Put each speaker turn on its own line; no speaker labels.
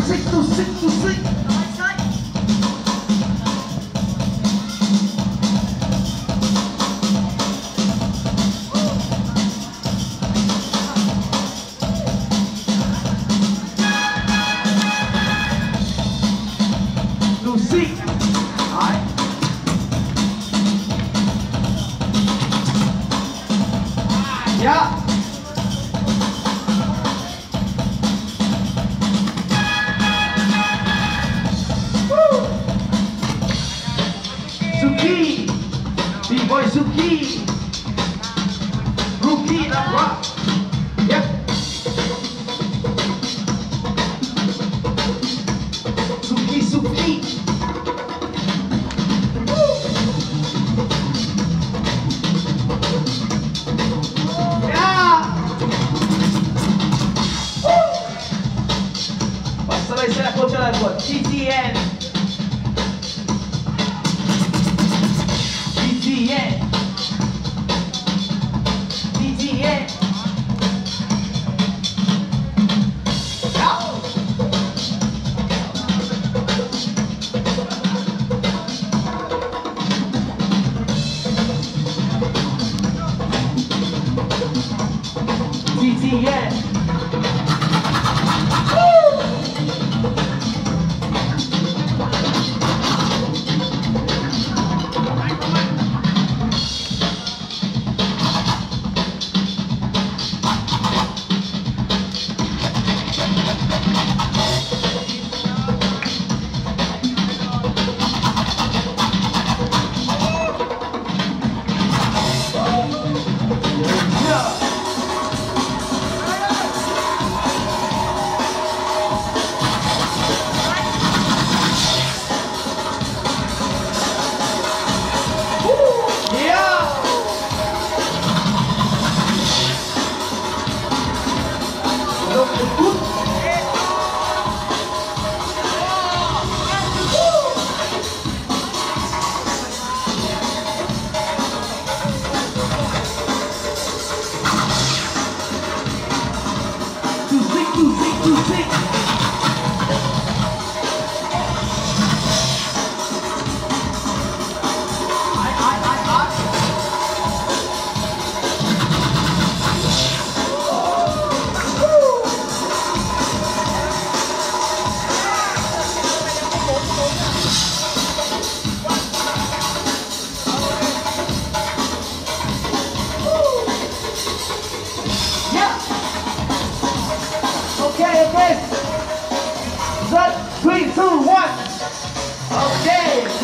six, two, six. Lucy. Alright. Yeah. Suki, B-boy Suki, Rookie na rock. Yep. Suki, Suki. Vai ser a coach agora. TTN. TTN. two, one. Okay.